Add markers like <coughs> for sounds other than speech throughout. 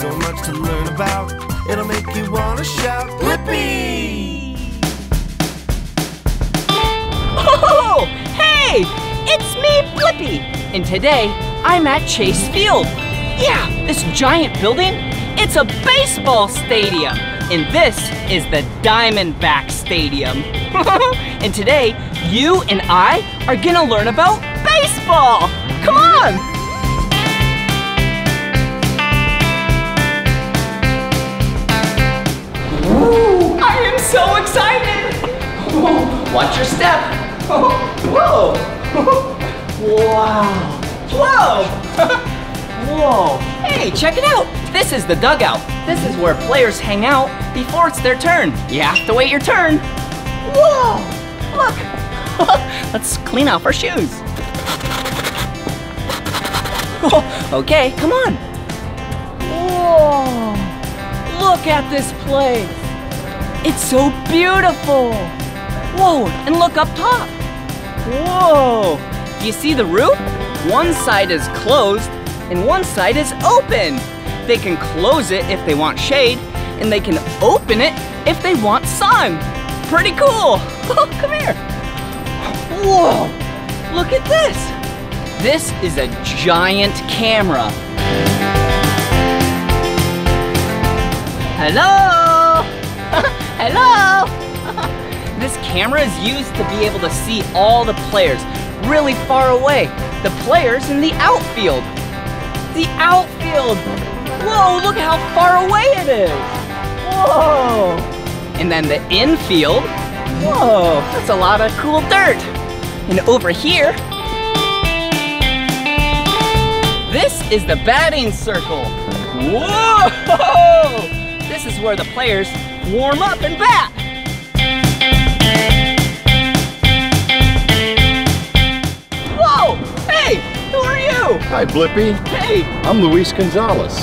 so much to learn about. It'll make you wanna shout, Blippi! Oh, hey, it's me, Blippi. And today, I'm at Chase Field. Yeah, this giant building, it's a baseball stadium. And this is the Diamondback Stadium. <laughs> and today, you and I are gonna learn about baseball. Come on. Ooh, I am so excited. <laughs> Watch your step. <laughs> Whoa. <laughs> Wow. Whoa. Whoa. Hey, check it out. This is the dugout. This is where players hang out before it's their turn. You have to wait your turn. Whoa. Look. Let's clean off our shoes. okay, come on. Whoa. Look at this place. It's so beautiful. Whoa, and look up top. Whoa. Do you see the roof? One side is closed and one side is open. They can close it if they want shade and they can open it if they want sun. Pretty cool. <laughs> Oh, come here. Whoa, look at this. This is a giant camera. Hello? <laughs> Hello? <laughs> this camera is used to be able to see all the players really far away. The players in the outfield. The outfield. Whoa, look how far away it is. Whoa. And then the infield. Whoa, that's a lot of cool dirt. And over here, this is the batting circle. Whoa! This is where the players warm up and bat. Whoa! Hey, who are you? Hi, Blippi. Hey! I'm Luis Gonzalez.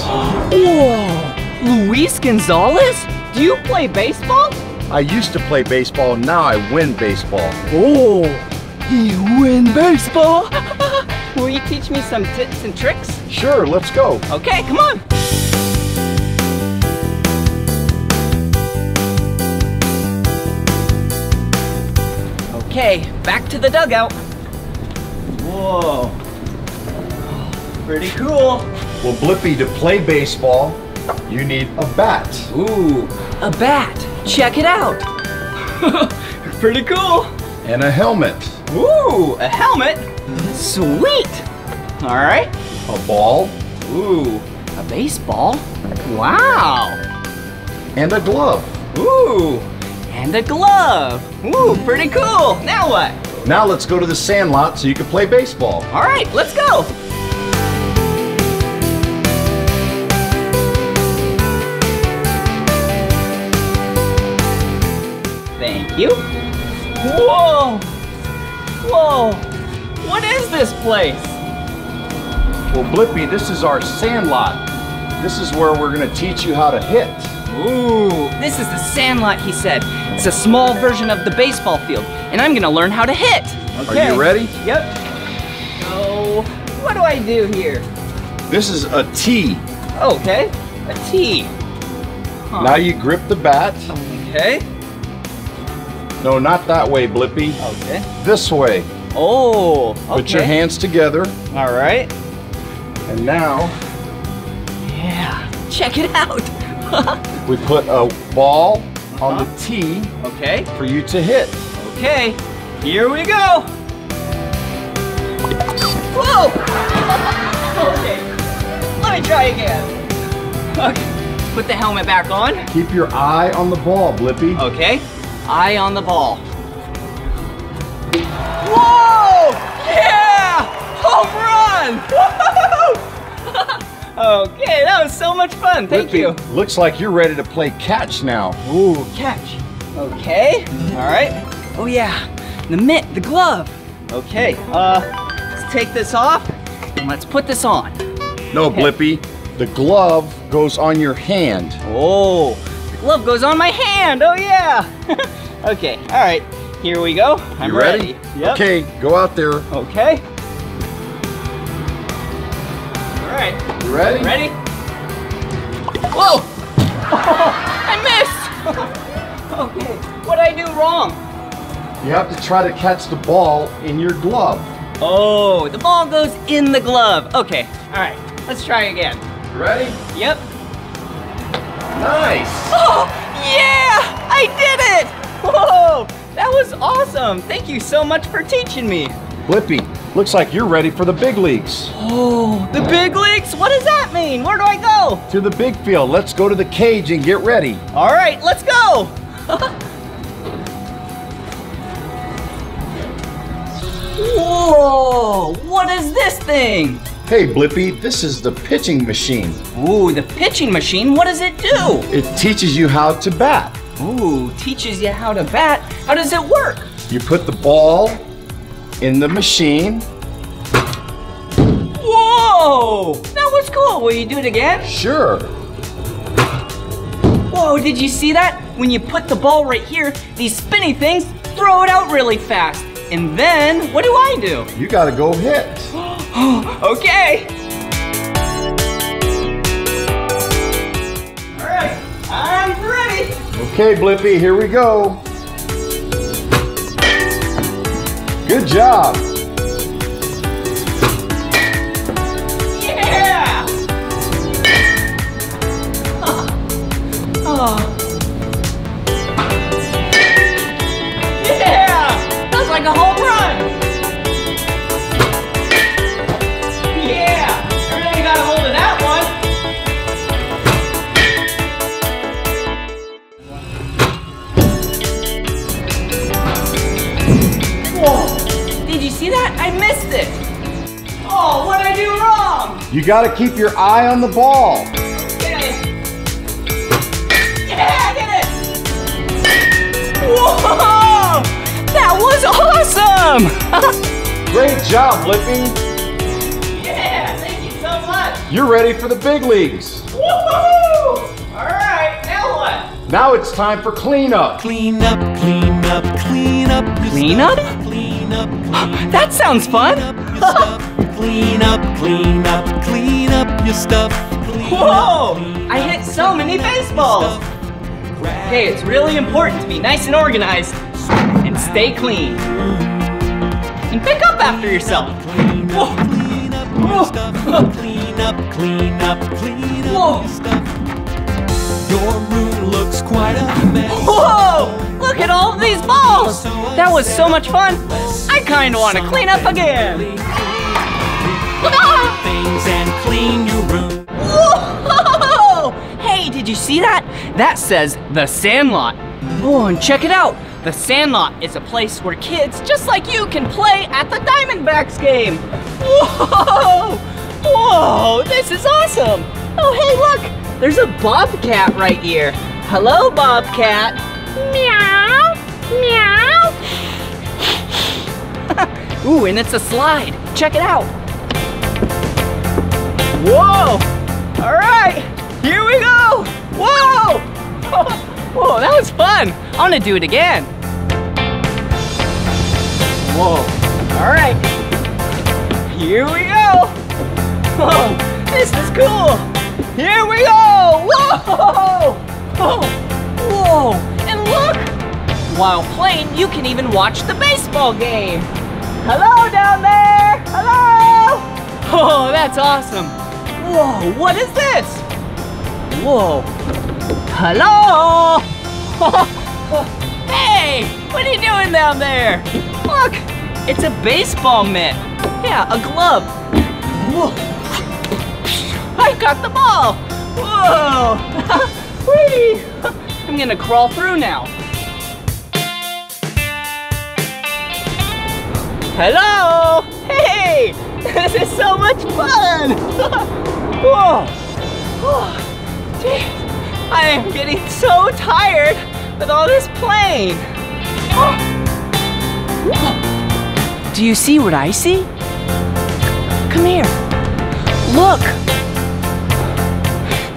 Whoa! Luis Gonzalez? Do you play baseball? I used to play baseball, now I win baseball. Oh, you win baseball? <laughs> Will you teach me some tips and tricks? Sure, let's go. Okay, come on. Okay, back to the dugout. Whoa. Pretty cool. Well, Blippi, to play baseball, you need a bat. Ooh, a bat. Check it out. <laughs> Pretty cool. And a helmet. Ooh, a helmet. Sweet. All right. A ball. Ooh, a baseball. Wow. And a glove. Ooh, and a glove. Ooh, pretty cool. Now what? Now let's go to the sandlot so you can play baseball. All right, let's go. Thank you. Whoa! Whoa! What is this place? Well, Blippi, this is our sandlot. This is where we're gonna teach you how to hit. Ooh, this is the sandlot, he said. It's a small version of the baseball field, and I'm gonna learn how to hit. Are you ready? Yep. So, what do I do here? This is a tee. Okay, a T. Huh. Now you grip the bat. Okay. No, not that way, Blippi. Okay. This way. Oh, okay. Put your hands together. All right. And now Yeah. Check it out. We put a ball on the uh-huh. tee okay. for you to hit. Okay. Here we go. Whoa. <laughs> okay. Let me try again. Okay. Put the helmet back on. Keep your eye on the ball, Blippi. Okay. Eye on the ball. Whoa! Yeah! Home run! <laughs> <laughs> Okay, that was so much fun. Thank you. Looks like you're ready to play catch now. Ooh, catch. Okay. All right. Oh yeah, the mitt, the glove. Okay. Uh, let's take this off and let's put this on. No, Okay. Blippi. The glove goes on your hand. Oh, the glove goes on my hand. Oh yeah. <laughs> okay. All right. Here we go. I'm You ready? Yep. Okay, go out there. Okay. You ready? Ready? Whoa! <laughs> I missed! okay, what'd I do wrong? You have to try to catch the ball in your glove. Oh, the ball goes in the glove. Okay, all right, let's try again. Ready? Yep. Nice. <laughs> Oh, yeah! I did it! Whoa! That was awesome! Thank you so much for teaching me. Blippi, looks like you're ready for the big leagues. Oh, the big leagues? What does that mean? Where do I go? To the big field. Let's go to the cage and get ready. All right, let's go! <laughs> Whoa! What is this thing? Hey, Blippi, this is the pitching machine. Ooh, the pitching machine. What does it do? It teaches you how to bat. Ooh, teaches you how to bat. How does it work? You put the ball in the machine. Whoa! That was cool. Will you do it again? Sure. Whoa, did you see that? When you put the ball right here, these spinny things throw it out really fast. And then, what do I do? You gotta go hit. <gasps> okay. All right, I'm ready. Okay, Blippi, here we go. Good job. Wrong? You gotta keep your eye on the ball. Okay. Yeah, I did it! Whoa! That was awesome! <laughs> Great job, Blippi. yeah, thank you so much! You're ready for the big leagues. Woohoo! Alright, now what? Now it's time for cleanup. Clean up, clean up, clean up Clean up? Clean up, clean <gasps> up. That sounds fun! up. Clean up, <laughs> clean up, clean up your stuff. Clean Whoa! up, I hit so many baseballs! Okay, it's really important to be nice and organized and stay clean. And pick up after yourself. Clean Whoa. clean up Whoa. your stuff. Clean up, clean up, clean Whoa. up your stuff. Your room looks quite a mess. Whoa! Look at all these balls! That was so much fun! I kinda wanna clean up again! Things and clean your room. Whoa! Hey, did you see that? That says The Sandlot. Oh, and check it out. The Sandlot is a place where kids just like you can play at the Diamondbacks game. Whoa! Whoa, this is awesome. Oh, hey, look. There's a bobcat right here. Hello, bobcat. Meow. Meow. <laughs> Ooh, and it's a slide. Check it out. Whoa! All right, here we go! Whoa! Whoa, <laughs> oh, that was fun! I want to do it again. Whoa! All right, here we go! Whoa, <laughs> oh, this is cool! Here we go! Whoa! Whoa! <laughs> Whoa! And look! While playing, you can even watch the baseball game. Hello down there! Hello! Oh, that's awesome! Whoa, what is this? Whoa. Hello? <laughs> hey, what are you doing down there? Look, it's a baseball mitt. Yeah, a glove. Whoa. I got the ball. Whoa. <laughs> I'm gonna crawl through now. Hello! Hey! This is so much fun! <laughs> Whoa! I am getting so tired with all this. Oh. <gasps> Do you see what I see? Come here. Look!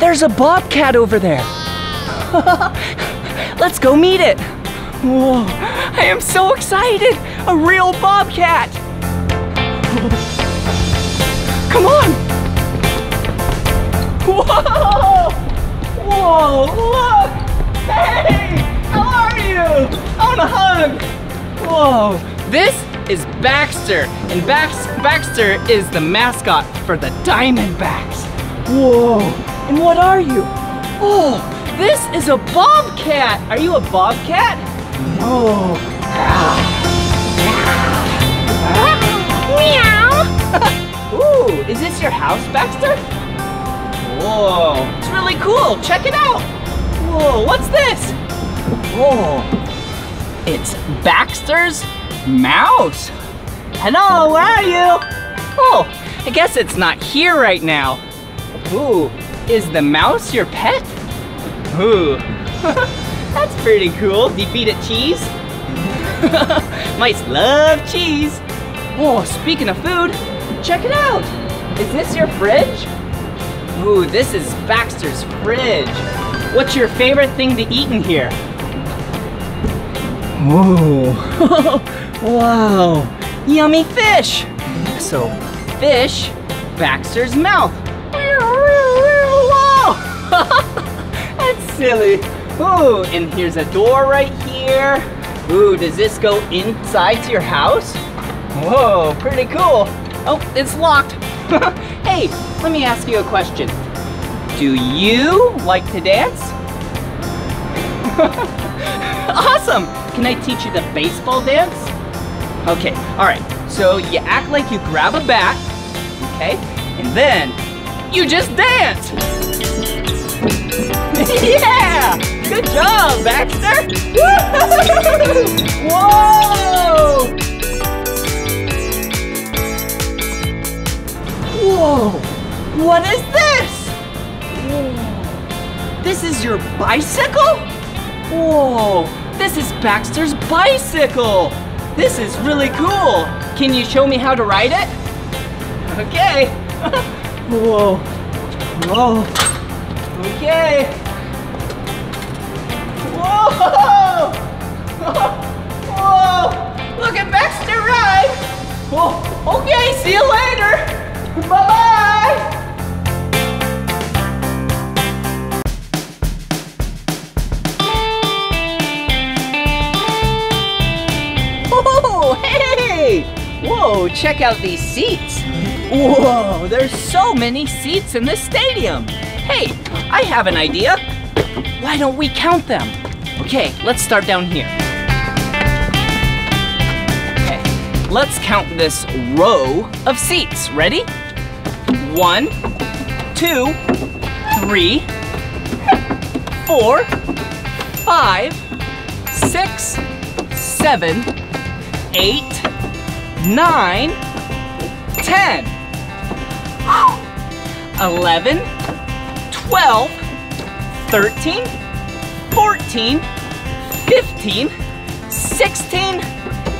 There's a bobcat over there. <laughs> Let's go meet it. Whoa, I am so excited! A real bobcat! Hug! Whoa! This is Baxter, and Bax Baxter is the mascot for the Diamondbacks. Whoa! And what are you? Oh, this is a bobcat! Are you a bobcat? Oh. Meow! <laughs> Ooh, is this your house, Baxter? Whoa, it's really cool. Check it out. Whoa, what's this? Whoa, it's Baxter's mouse. Hello, where are you? Oh, I guess it's not here right now. Ooh, is the mouse your pet? Ooh, <laughs> that's pretty cool. Do you feed it cheese? <laughs> Mice love cheese. Oh, speaking of food, check it out. Is this your fridge? Ooh, this is Baxter's fridge. What's your favorite thing to eat in here? Whoa, <laughs> wow, yummy fish. So, fish, Baxter's mouth. <laughs> That's silly. Ooh, and here's a door right here. Ooh, does this go inside to your house? Whoa, pretty cool. Oh, it's locked. <laughs> hey, let me ask you a question. Do you like to dance? Awesome! Can I teach you the baseball dance? Okay, all right. So you act like you grab a bat, okay? And then you just dance. <laughs> yeah! Good job, Baxter! <laughs> Whoa! Whoa! What is this? Whoa. This is your bicycle? Whoa! This is Baxter's bicycle! This is really cool! Can you show me how to ride it? Okay! <laughs> Whoa! Whoa! Okay! Whoa! <laughs> Whoa! Look at Baxter ride! Whoa! Okay, see you later! Bye-bye! Whoa, check out these seats. Whoa, there's so many seats in this stadium. Hey, I have an idea. Why don't we count them? Okay, let's start down here. Okay, let's count this row of seats. Ready? One, two, three, four, five, six, seven, eight, nine, ten, eleven, twelve, thirteen, fourteen, fifteen, sixteen,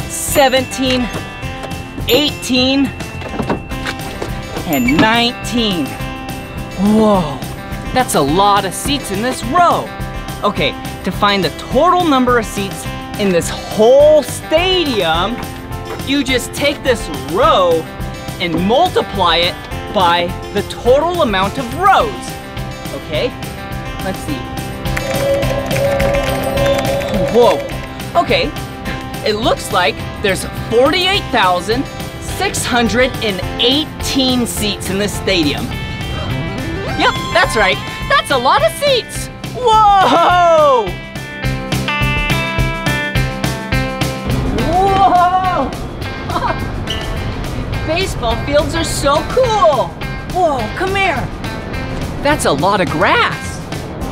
seventeen, eighteen, and 19. Whoa, that's a lot of seats in this row. Okay, to find the total number of seats in this whole stadium, you just take this row and multiply it by the total amount of rows. Okay, let's see. Whoa, okay, it looks like there's 48,618 seats in this stadium. Yep, that's right. That's a lot of seats. Whoa! Whoa! Baseball fields are so cool. Whoa, come here. That's a lot of grass.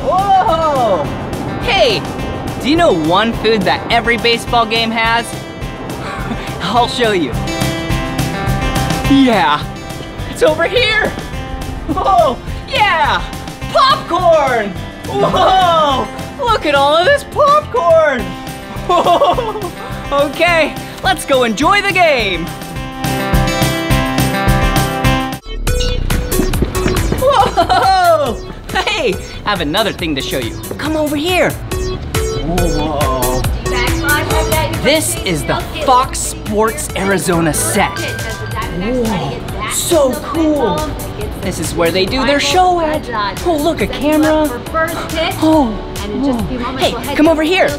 Whoa! Hey, do you know one food that every baseball game has? <laughs> I'll show you. Yeah, it's over here. Whoa, yeah, popcorn. Whoa, look at all of this popcorn. Whoa, <laughs> okay, let's go enjoy the game. Have another thing to show you. Come over here. Whoa. This is the Fox Sports Arizona set. Whoa, so cool. This is where they do their show at. Oh, look, a camera. Oh, And in just a few moments, Hey, come over here.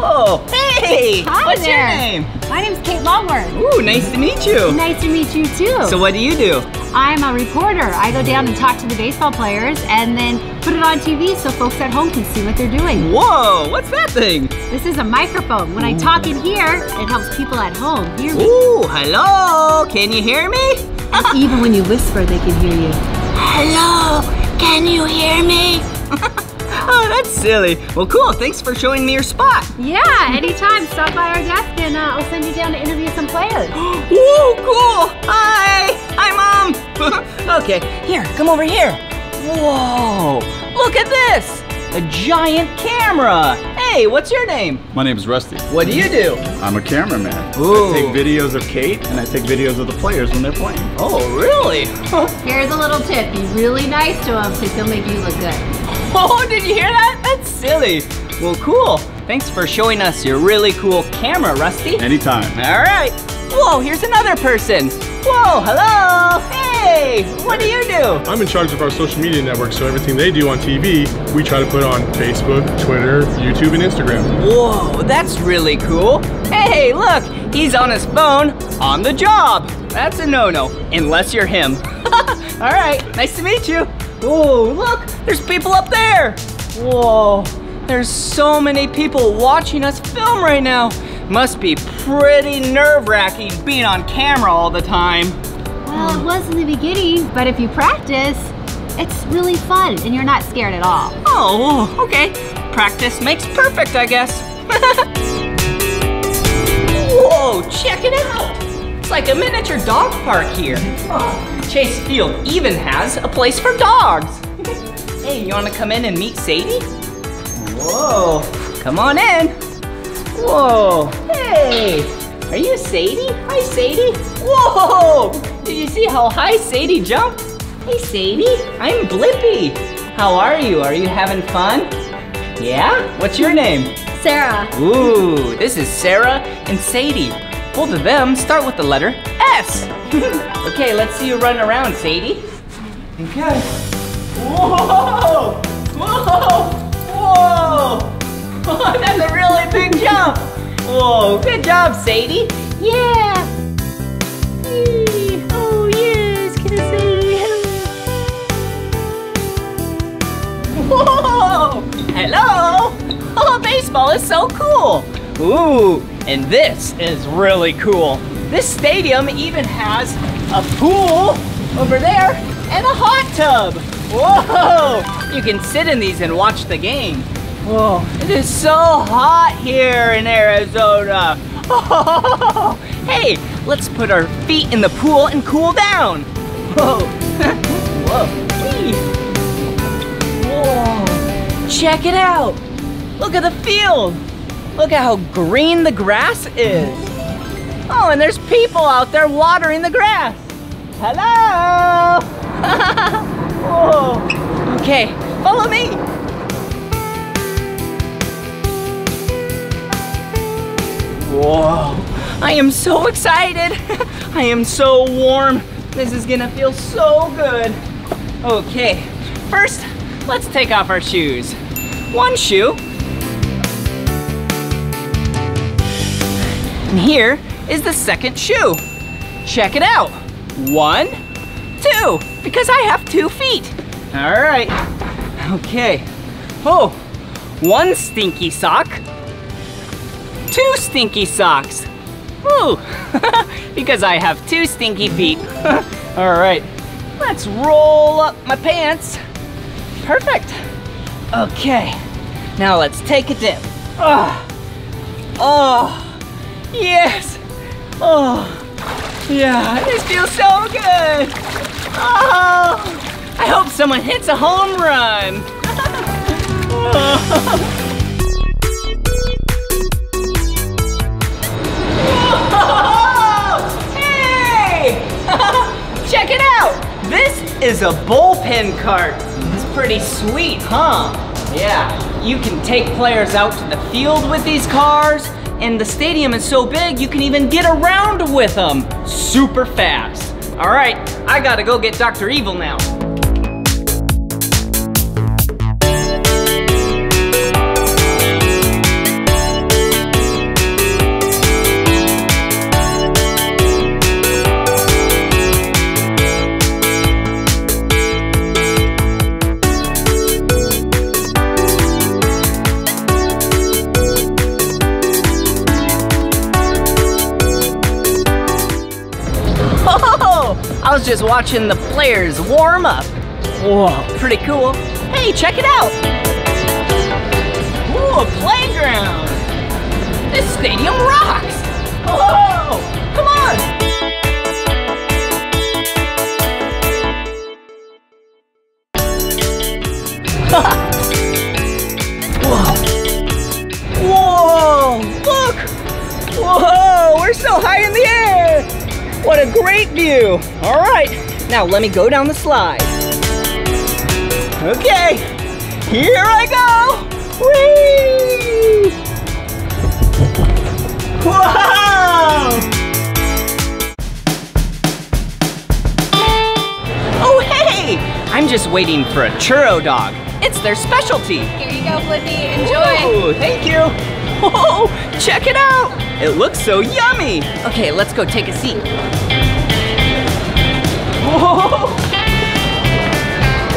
Whoa, hey, Hi what's there. your name? My name's Kate Longworth. Ooh, nice to meet you. Nice to meet you too. So what do you do? I'm a reporter. I go down and talk to the baseball players and then put it on TV so folks at home can see what they're doing. Whoa, what's that thing? This is a microphone. When I talk in here, it helps people at home hear me. Ooh, hello, can you hear me? Even when you whisper, they can hear you. <laughs> Hello, can you hear me? Oh, that's silly. Well, cool, thanks for showing me your spot. Yeah, anytime. Stop by our desk and uh, I'll send you down to interview some players. <gasps> Whoa, cool. Hi. Hi, Mom. <laughs> okay, here, come over here. Whoa, look at this. A giant camera. Hey, what's your name? My name is Rusty. What do you do? I'm a cameraman. Ooh. I take videos of Kate and I take videos of the players when they're playing. Oh, really? <laughs> Here's a little tip. Be really nice to them because he'll make you look good. Oh, did you hear that? That's silly. Well, cool. Thanks for showing us your really cool camera, Rusty. Anytime. All right. Whoa, here's another person. Whoa, hello. Hey, what do you do? I'm in charge of our social media network, so everything they do on TV, we try to put on Facebook, Twitter, YouTube, and Instagram. Whoa, that's really cool. Hey, look, he's on his phone on the job. That's a no-no, unless you're him. <laughs> All right, nice to meet you. Oh, look, there's people up there. Whoa, there's so many people watching us film right now. Must be pretty nerve-wracking being on camera all the time. Well, it was in the beginning, but if you practice, it's really fun and you're not scared at all. Oh, okay. Practice makes perfect, I guess. <laughs> Whoa, check it out. It's like a miniature dog park here. Chase Field even has a place for dogs. <laughs> hey, you wanna come in and meet Sadie? Whoa, come on in. Whoa, hey, are you Sadie? Hi, Sadie. Whoa, did you see how high Sadie jumped? Hey, Sadie, I'm Blippi. How are you? Are you having fun? Yeah? What's your name? Sarah. Ooh, this is Sarah and Sadie. Both of them start with the letter S. <laughs> okay, let's see you run around, Sadie. Okay. Whoa! Whoa! Whoa! <laughs> That's a really big jump. Whoa, good job, Sadie. Yeah. Whoa! Hello! Oh, baseball is so cool! Ooh, and this is really cool. This stadium even has a pool over there and a hot tub. Whoa! You can sit in these and watch the game. Whoa, it is so hot here in Arizona. Oh, <laughs> hey, let's put our feet in the pool and cool down. <laughs> Whoa, <laughs> whoa, Whee. Check it out. Look at the field. Look at how green the grass is. Oh, and there's people out there watering the grass. Hello. Whoa. <laughs> Oh, okay, follow me. Whoa, I am so excited. <laughs> I am so warm. This is gonna feel so good. Okay, first, let's take off our shoes. One shoe. And here is the second shoe. Check it out. One, two, because I have two feet. All right. Okay. Oh, one stinky sock. Two stinky socks. Ooh, <laughs> because I have two stinky feet. <laughs> All right, let's roll up my pants. Perfect. Okay, now let's take a dip. Oh, oh, yes. Oh, yeah, this feels so good. Oh, I hope someone hits a home run. <laughs> Hey! <laughs> Check it out! This is a bullpen cart. Pretty sweet, huh? Yeah, you can take players out to the field with these cars, and the stadium is so big you can even get around with them super fast. All right, I gotta go get Dr. Evil now. Just watching the players warm up. Whoa, pretty cool. Hey, check it out. Ooh, a playground. This stadium rocks. Whoa, view! All right, now let me go down the slide. Okay, here I go! Whee! Wow! Oh, hey! I'm just waiting for a churro dog. It's their specialty. Here you go, Blippi. Enjoy. Oh, thank you. <laughs> Oh, check it out. It looks so yummy. Okay, let's go take a seat. Whoa!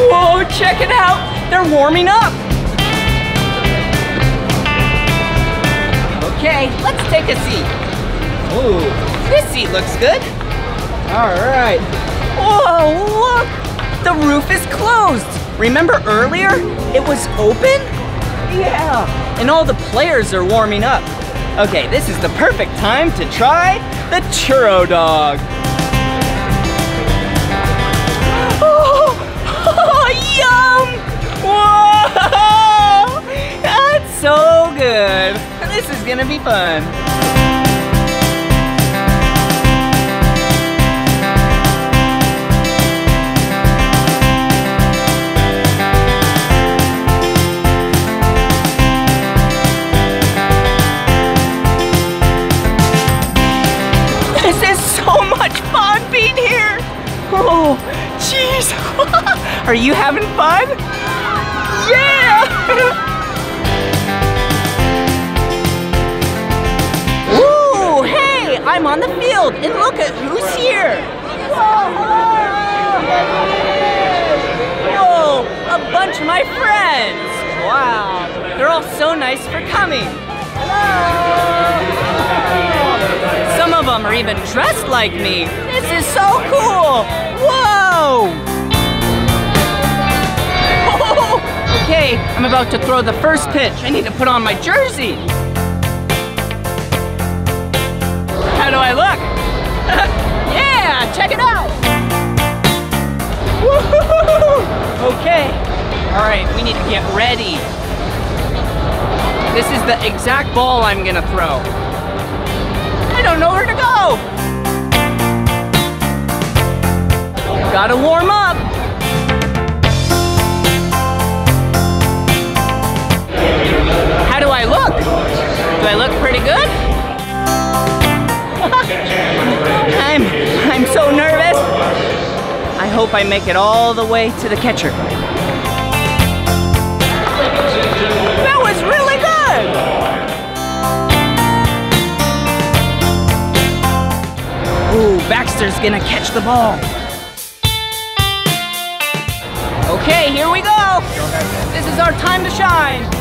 Whoa, check it out. They're warming up. Okay, let's take a seat. Ooh, this seat looks good. All right. Whoa, look. The roof is closed. Remember earlier? It was open? Yeah. And all the players are warming up. Okay, this is the perfect time to try the churro dog. Yum! Whoa! <laughs> That's so good. This is gonna be fun. Are you having fun? Yeah! Ooh, hey, I'm on the field and look at who's here. Whoa, a bunch of my friends. Wow, they're all so nice for coming. Some of them are even dressed like me. This is so cool. Whoa! Okay, I'm about to throw the first pitch. I need to put on my jersey. How do I look? <laughs> yeah, check it out. Okay, all right, we need to get ready. This is the exact ball I'm gonna throw. I don't know where to go. Gotta warm up. I look? Do I look pretty good? <laughs> I'm, I'm so nervous. I hope I make it all the way to the catcher. That was really good. Ooh, Baxter's gonna catch the ball. Okay, here we go. This is our time to shine.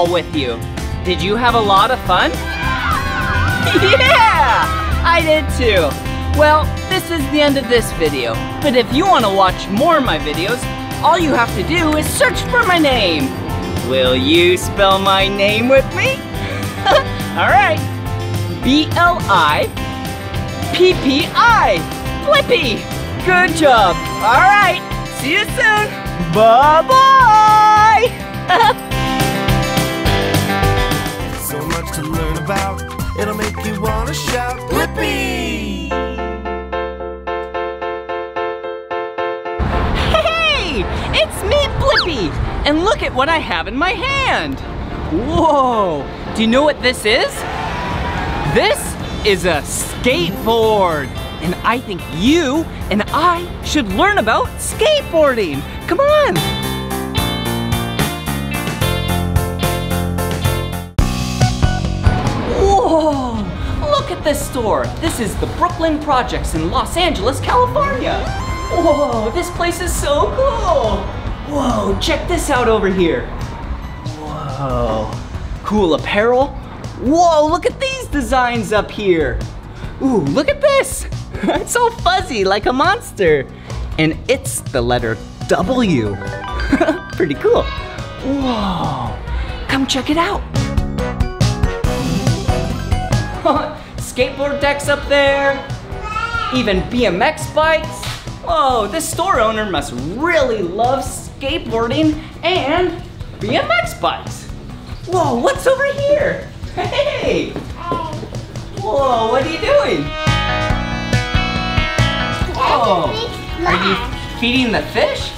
Baseball with you. Did you have a lot of fun? <laughs> Yeah! I did too. Well, this is the end of this video. But if you want to watch more of my videos, all you have to do is search for my name. Will you spell my name with me? <laughs> all right. B-L-I P-P-I. Blippi. Good job. All right. See you soon. Bye-bye. <laughs> it'll make you wanna shout, Blippi! Hey, it's me, Blippi. And look at what I have in my hand. Whoa. Do you know what this is? This is a skateboard. And I think you and I should learn about skateboarding. Come on. This store. This is the Brooklyn Projects in Los Angeles, California. Whoa, this place is so cool. Whoa, check this out over here. Whoa, cool apparel. Whoa, look at these designs up here. Ooh, look at this. <laughs> It's so fuzzy like a monster. And it's the letter W. <laughs> Pretty cool. Whoa, come check it out. Skateboard decks up there, even BMX bikes. Whoa, this store owner must really love skateboarding and BMX bikes. Whoa, what's over here? Hey! Whoa, what are you doing? Whoa, are you feeding the fish?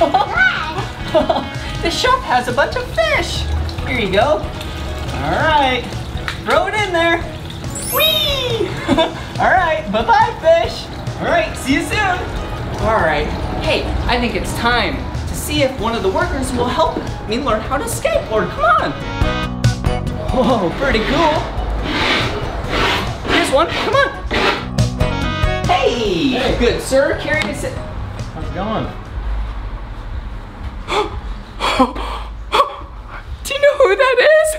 <laughs> the shop has a bunch of fish. Here you go. All right, throw it in there. Whee! <laughs> All right, bye-bye, fish. All right, see you soon. All right, hey, I think it's time to see if one of the workers will help me learn how to skateboard. Come on. Whoa, pretty cool. Here's one, come on. Hey, Hey. good sir, carry this. How's it going? <gasps> Do you know who that is?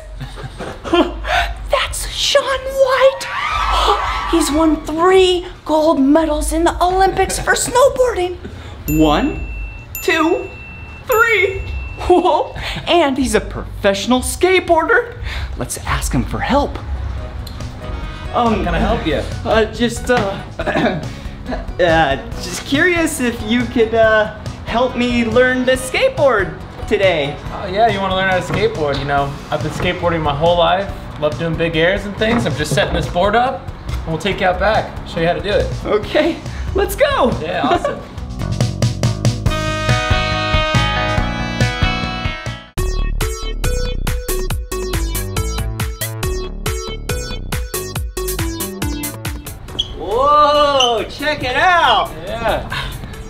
He's won three gold medals in the Olympics for snowboarding. One, two, three. Whoa. And he's a professional skateboarder. Let's ask him for help. Um, Can I help you? uh, just, uh, <coughs> uh, just curious if you could, uh, help me learn to skateboard today. Oh yeah, you want to learn how to skateboard? You know, I've been skateboarding my whole life. Love doing big airs and things. I'm just setting this board up, and we'll take you out back. Show you how to do it. Okay, let's go. Yeah, awesome. <laughs> Whoa, check it out. yeah,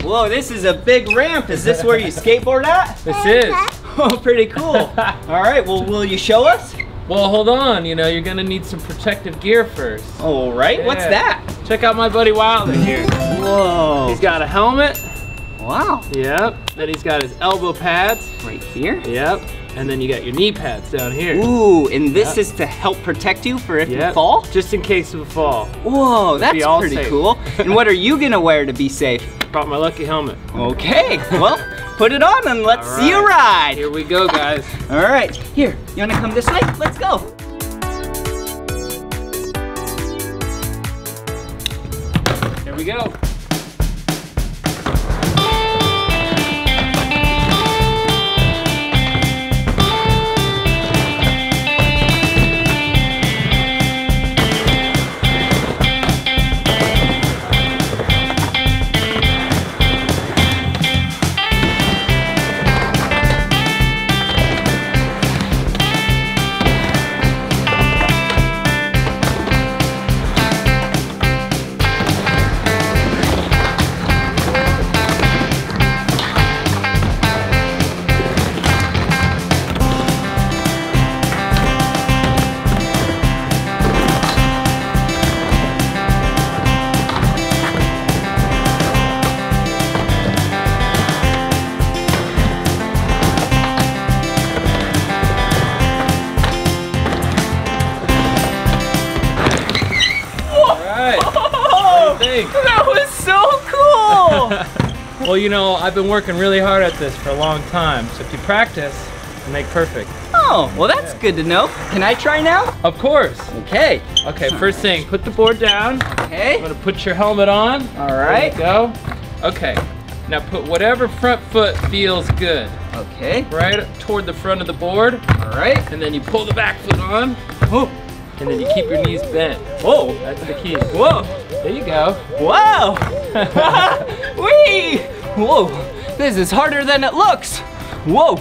Whoa, this is a big ramp. Is this where you <laughs> skateboard at? this is. <laughs> Oh, pretty cool. All right, well, will you show us? Well, hold on. You know, you're gonna need some protective gear first. All right, what's that? Check out my buddy Wilder here. Whoa. He's got a helmet. Wow. Yep. Then he's got his elbow pads. Right here? Yep. And then you got your knee pads down here. Ooh, and this Yeah. is to help protect you for if you fall? Just in case of a fall. Whoa, that's pretty safe. cool. And what are you gonna wear to be safe? Brought my lucky helmet. Okay, well, <laughs> put it on and let's All see you ride. Here we go, guys. <laughs> All right, here, you wanna come this way? Let's go. Here we go. Well, you know, I've been working really hard at this for a long time. So if you practice, you make perfect. oh, well that's good to know. Can I try now? Of course. Okay. Okay, first thing, put the board down. I'm Okay. gonna put your helmet on. All right. There you go. Okay. Now put whatever front foot feels good. Okay. Right toward the front of the board. All right. And then you pull the back foot on. Oh. And then you keep your knees bent. Whoa. That's the key. Whoa. There you go. Wow. <laughs> <laughs> Wee. Whoa. This is harder than it looks. Whoa.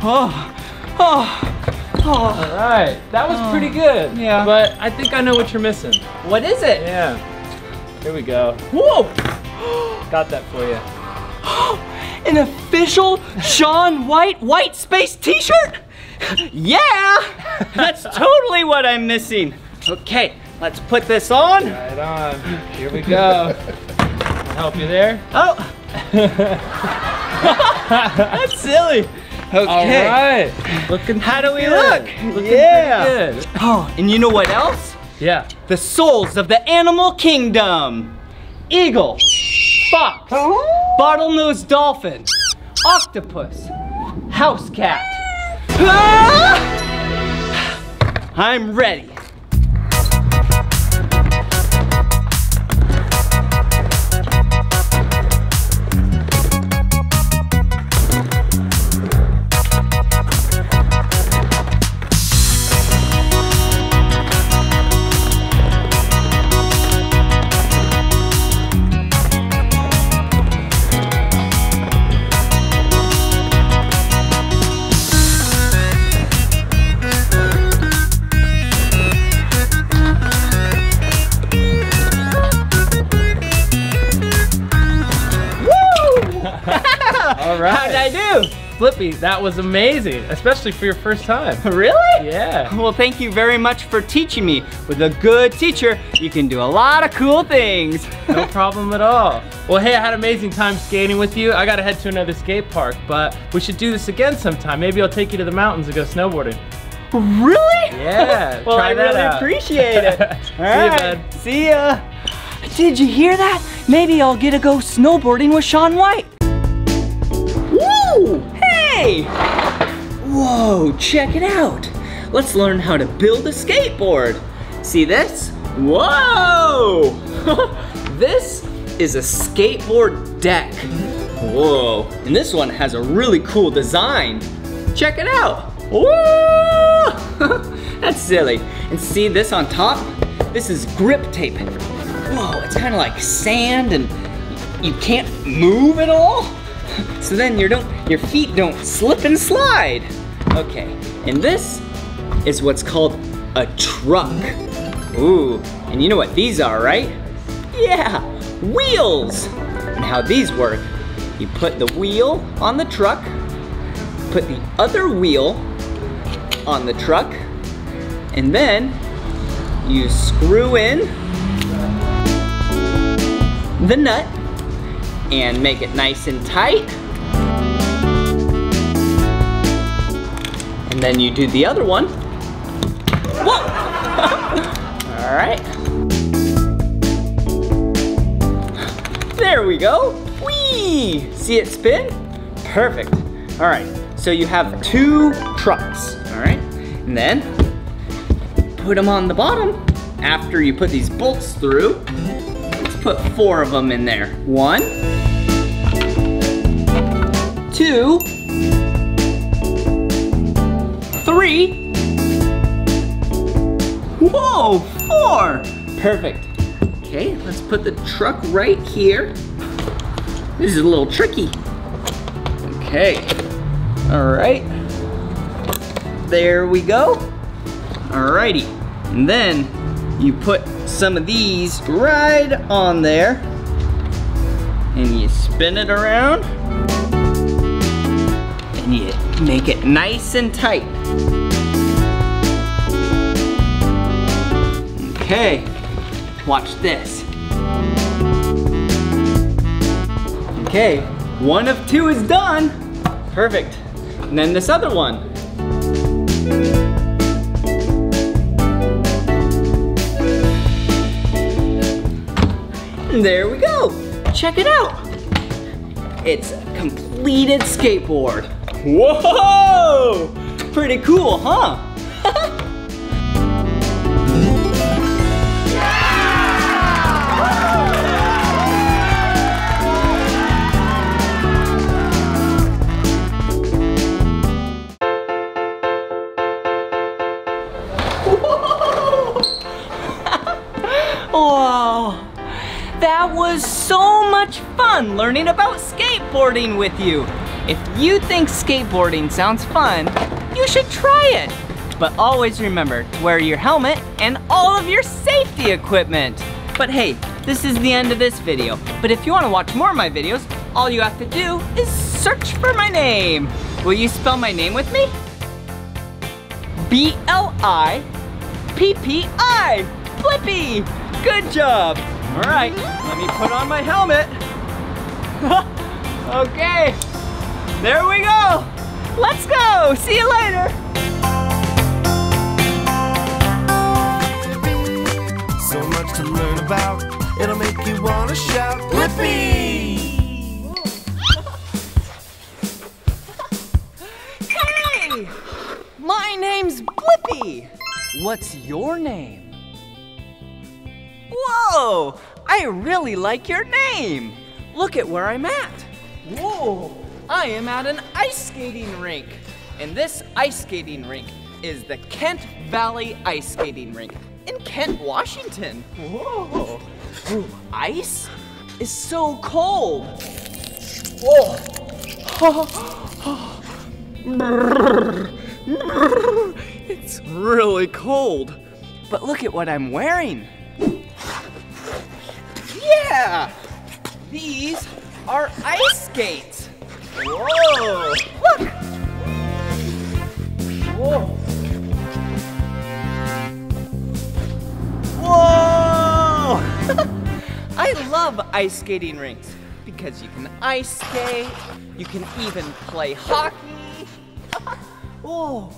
Oh. Oh. Oh. All right. That was oh, pretty good. Yeah. But I think I know what you're missing. What is it? Yeah. Here we go. Whoa. <gasps> Got that for you. An official Shaun White white space t-shirt? Yeah! That's <laughs> totally what I'm missing. Okay, let's put this on. Right on. Here we go. <laughs> Help you there? Oh. <laughs> That's silly. Okay. All right. Looking How do we good. look? Looking yeah. good. Oh, and you know what else? Yeah. The souls of the animal kingdom. Eagle, fox, bottlenose dolphin, octopus, house cat. Ah! I'm ready. All right. How did I do? Blippi, that was amazing, especially for your first time. <laughs> Really? Yeah. Well, thank you very much for teaching me. With a good teacher, you can do a lot of cool things. <laughs> No problem at all. Well, hey, I had an amazing time skating with you. I gotta head to another skate park, but we should do this again sometime. Maybe I'll take you to the mountains and go snowboarding. Really? Yeah, <laughs> well, try I that really out. appreciate it. All See right. you, bud. See ya. Did you hear that? Maybe I'll get to go snowboarding with Shaun White. Whoa, check it out. Let's learn how to build a skateboard. See this? Whoa! <laughs> this is a skateboard deck. Whoa, and this one has a really cool design. Check it out. Whoa! <laughs> That's silly. And see this on top? This is grip tape. Whoa, it's kind of like sand and you can't move at all. <laughs> So then your don't your feet don't slip and slide. Okay, and this is what's called a truck. Ooh, and you know what these are, right? Yeah, wheels. And how these work, you put the wheel on the truck, put the other wheel on the truck, and then you screw in the nut and make it nice and tight. And then you do the other one. Whoa! <laughs> All right. There we go. Whee! See it spin? Perfect. All right, so you have two trucks, all right? And then put them on the bottom. After you put these bolts through, put four of them in there. One, two, three. Whoa, four. Perfect. Okay, let's put the truck right here. This is a little tricky. Okay, all right. There we go. Alrighty, and then you put some of these right on there and you spin it around and you make it nice and tight. Okay, watch this. Okay, one of two is done. Perfect. And then this other one. There we go. check it out. It's a completed skateboard. Whoa! Pretty cool, huh? Fun learning about skateboarding with you. If you think skateboarding sounds fun, you should try it. But always remember to wear your helmet and all of your safety equipment. But hey, this is the end of this video. But if you want to watch more of my videos, all you have to do is search for my name. Will you spell my name with me? B-L-I P-P-I, Blippi. Good job. All right, let me put on my helmet. <laughs> okay, there we go. Let's go, see you later. So much to learn about. It'll make you wanna shout, Blippi! <laughs> Hey, my name's Blippi. What's your name? Whoa, I really like your name. Look at where I'm at. Whoa, I am at an ice skating rink. And this ice skating rink is the Kent Valley Ice Skating Rink in Kent, Washington. Whoa, Ooh, ice is so cold. Whoa. Oh. <laughs> It's really cold. But look at what I'm wearing. Yeah! These are ice skates. Whoa! Look! Whoa! Whoa! <laughs> I love ice skating rinks because you can ice skate, you can even play hockey. <laughs> Whoa!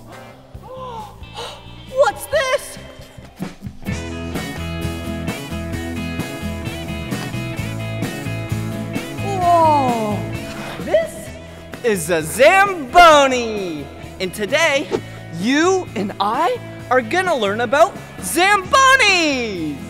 Is a Zamboni! And today, you and I are gonna learn about Zambonis!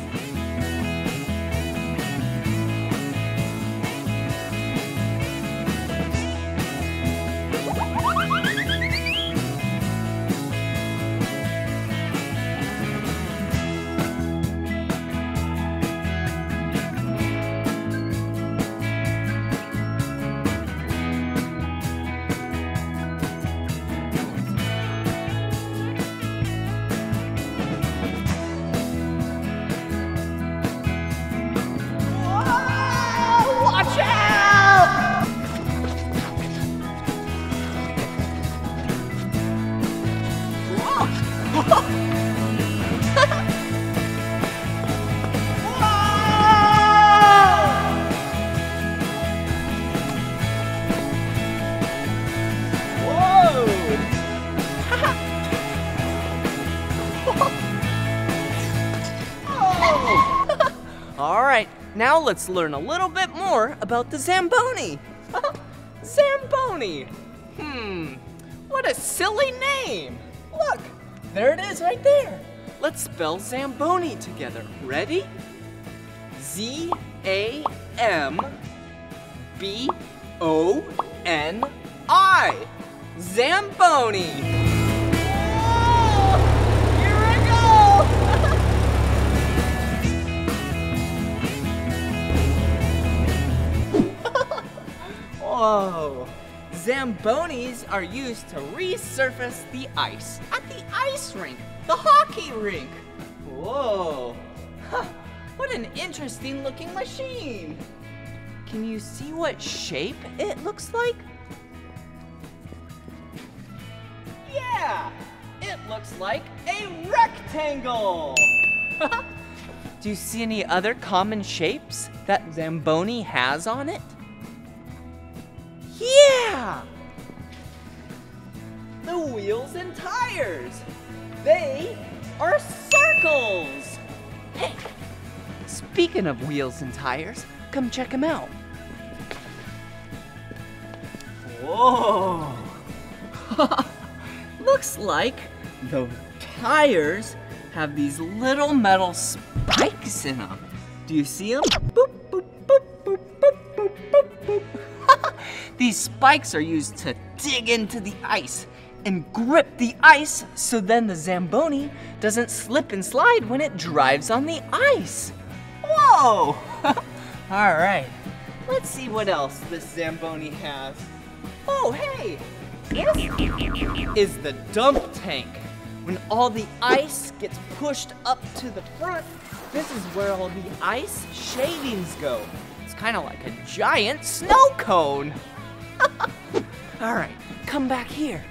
Let's learn a little bit more about the Zamboni. Zamboni. Hmm, what a silly name. Look, there it is right there. Let's spell Zamboni together. Ready? Z A M B O N I. Zamboni. Whoa! Whoa! Zambonis are used to resurface the ice at the ice rink, the hockey rink. Whoa! Huh, what an interesting looking machine. Can you see what shape it looks like? Yeah! It looks like a rectangle! <laughs> Do you see any other common shapes that Zamboni has on it? Yeah! The wheels and tires. They are circles. Hey, speaking of wheels and tires, Come check them out. Whoa! <laughs> Looks like the tires have these little metal spikes in them. Do you see them? Boop, these spikes are used to dig into the ice and grip the ice so then the Zamboni doesn't slip and slide when it drives on the ice. Whoa! <laughs> All right, let's see what else this Zamboni has. Oh, hey! This is the dump tank. When all the ice gets pushed up to the front, this is where all the ice shavings go. It's kind of like a giant snow cone. All right, come back here.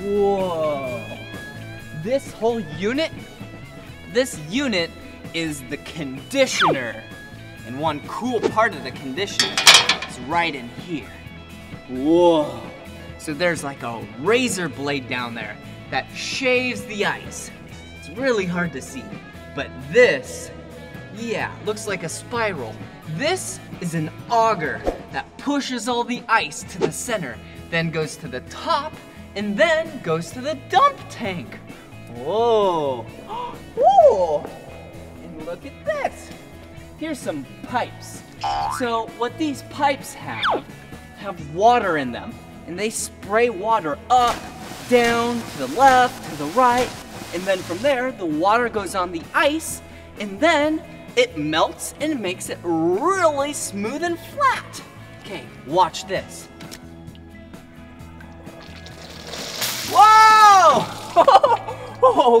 Whoa. This whole unit, this unit is the conditioner. And one cool part of the conditioner is right in here. Whoa. So there's like a razor blade down there that shaves the ice. It's really hard to see. But this, yeah, looks like a spiral. This is an auger that pushes all the ice to the center, then goes to the top, and then goes to the dump tank. Whoa. <gasps> Whoa. And look at this. Here's some pipes. So what these pipes have, have water in them. And they spray water up, down, to the left, to the right. And then from there, the water goes on the ice. And then it melts and makes it really smooth and flat. Okay, watch this. Whoa!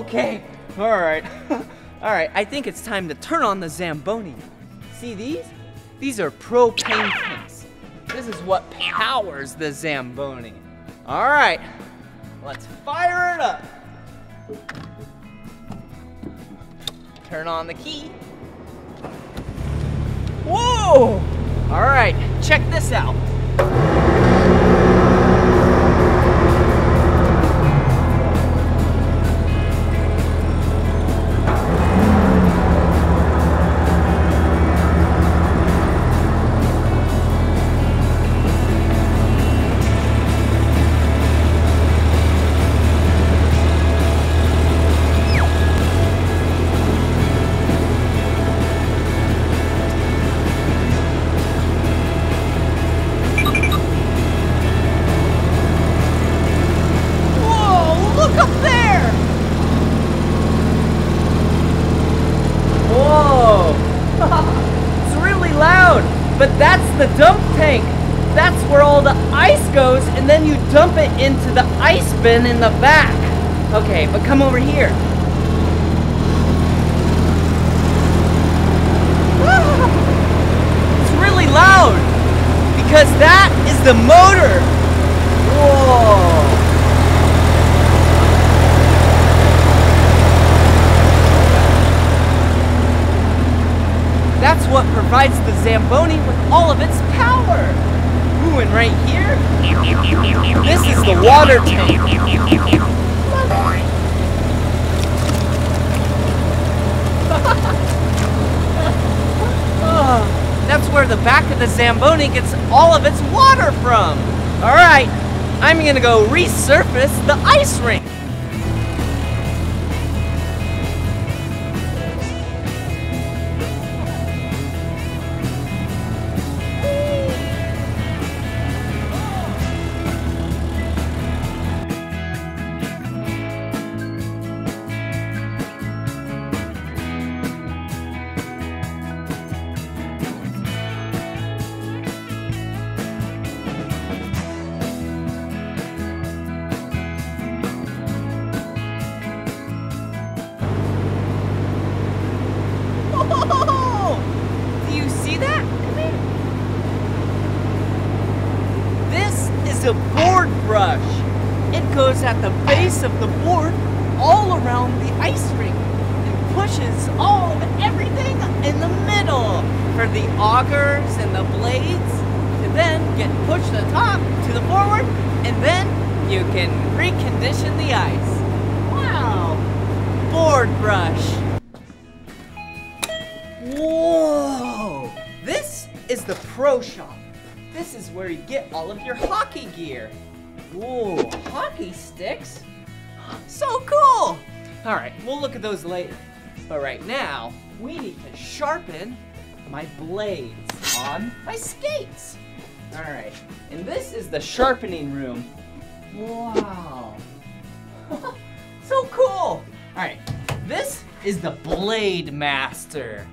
<laughs> okay, all right. <laughs> all right, I think it's time to turn on the Zamboni. See these? These are propane tanks. This is what powers the Zamboni. All right, let's fire it up. Turn on the key. Whoa! All right, check this out. Bin in the back. Okay, but come over here. Ah! It's really loud because that is the motor. Whoa! That's what provides the Zamboni with all of its power. Right here, this is the water tank. <laughs> Oh, that's where the back of the Zamboni gets all of its water from. All right, I'm gonna go resurface the ice rink. Base of the board all around the ice rink and pushes all of everything in the middle for the augers and the blades to then get pushed to the top to the forward and then you can recondition the ice. Wow! Board brush. Whoa! This is the pro shop. This is where you get all of your hockey gear. Whoa, hockey sticks? So cool! All right, we'll look at those later. But right now, we need to sharpen my blades on my skates. All right, and this is the sharpening room. Wow. <laughs> so cool! All right, this is the Blade Master.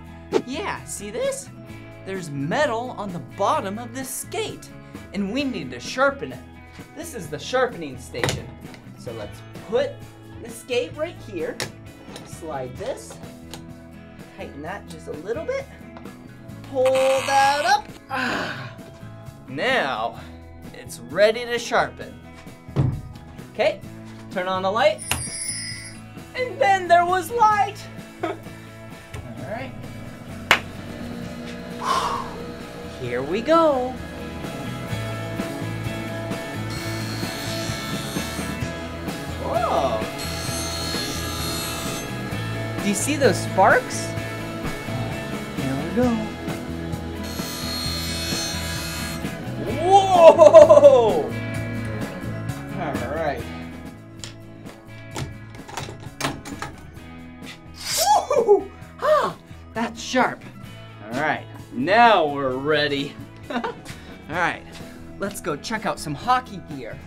Yeah, see this? There's metal on the bottom of this skate, and we need to sharpen it. This is the sharpening station. So let's put the skate right here, slide this, tighten that just a little bit, pull that up. <sighs> Now, it's ready to sharpen. Okay, turn on the light. And then there was light. <laughs> All right. <sighs> Here we go. Whoa. Do you see those sparks? Here we go. Whoa! All right. Woo! Ah, that's sharp. All right, now we're ready. <laughs> All right, let's go check out some hockey gear.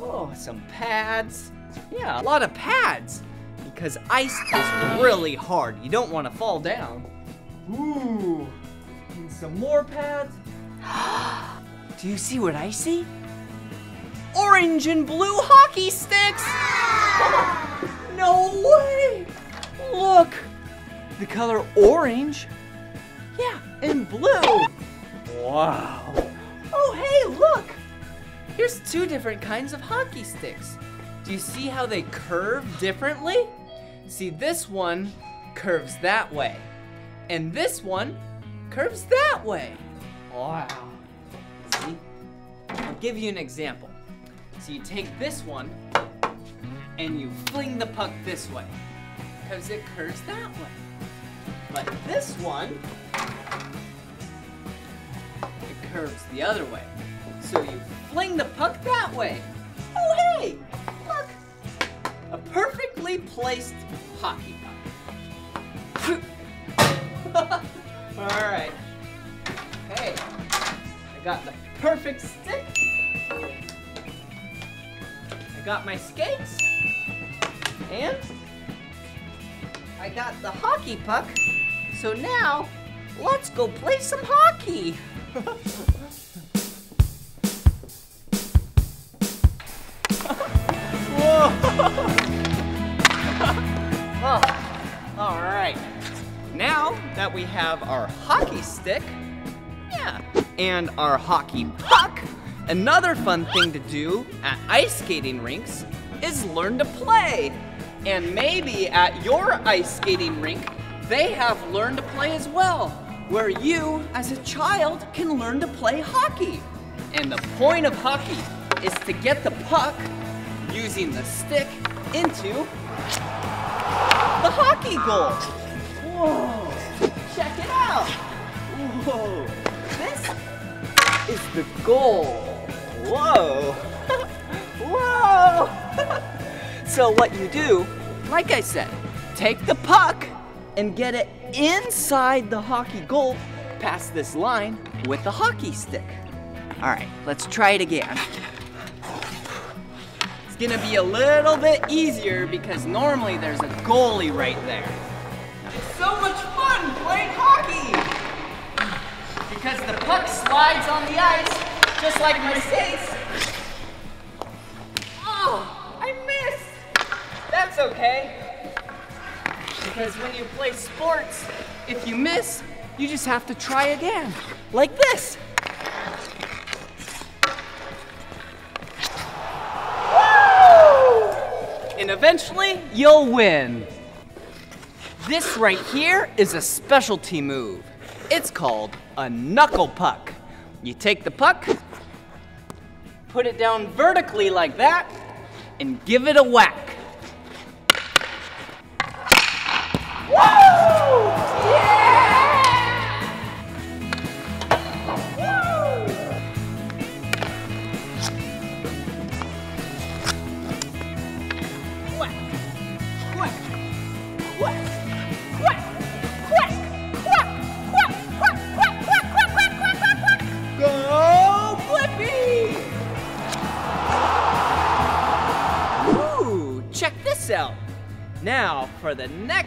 Oh, some pads. Yeah, a lot of pads because ice is really hard. You don't want to fall down. Ooh, and some more pads. <gasps> Do you see what I see? Orange and blue hockey sticks! <gasps> no way! Look, the color orange. Yeah, and blue. Wow. Oh, hey, look! Here's two different kinds of hockey sticks. Do you see how they curve differently? See, this one curves that way, and this one curves that way. Wow. See? I'll give you an example. So you take this one and you fling the puck this way because it curves that way. But this one, it curves the other way. So you fling the puck that way. Perfectly placed hockey puck. <laughs> All right. Hey, I got the perfect stick. I got my skates. And I got the hockey puck. So now, let's go play some hockey. <laughs> that we have our hockey stick, yeah, and our hockey puck, another fun thing to do at ice skating rinks is learn to play. And maybe at your ice skating rink, they have learn to play as well, where you, as a child, can learn to play hockey. And the point of hockey is to get the puck using the stick into the hockey goal. Whoa, out. Whoa, this is the goal. Whoa, <laughs> whoa. <laughs> so what you do, like I said, take the puck and get it inside the hockey goal past this line with the hockey stick. All right, let's try it again. It's gonna be a little bit easier because normally there's a goalie right there. Because the puck slides on the ice, just like my skates. Oh, I missed! That's okay. Because when you play sports, if you miss, you just have to try again. Like this. Woo! And eventually, you'll win. This right here is a specialty move. It's called a knuckle puck. You take the puck, put it down vertically like that, and give it a whack. Woo!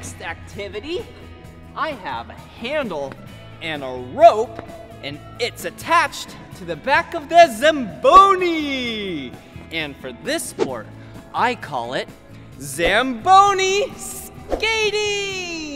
Next activity, I have a handle and a rope, and it's attached to the back of the Zamboni. And for this sport, I call it Zamboni skating.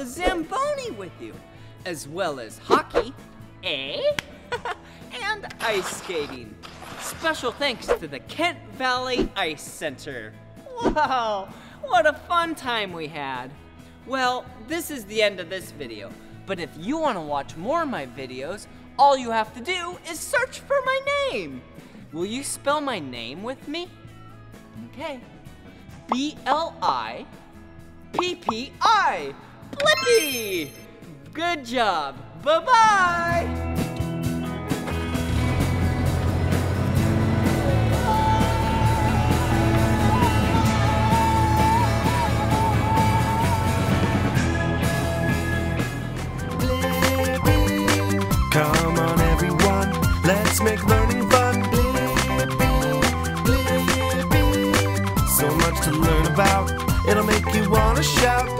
The Zamboni with you, as well as hockey, eh? <laughs> and ice skating. Special thanks to the Kent Valley Ice Center. Wow, what a fun time we had. Well, this is the end of this video, but if you want to watch more of my videos, all you have to do is search for my name. Will you spell my name with me? Okay. Blippi! Good job. Bye-bye! Come on everyone, let's make learning fun. So much to learn about, it'll make you wanna shout.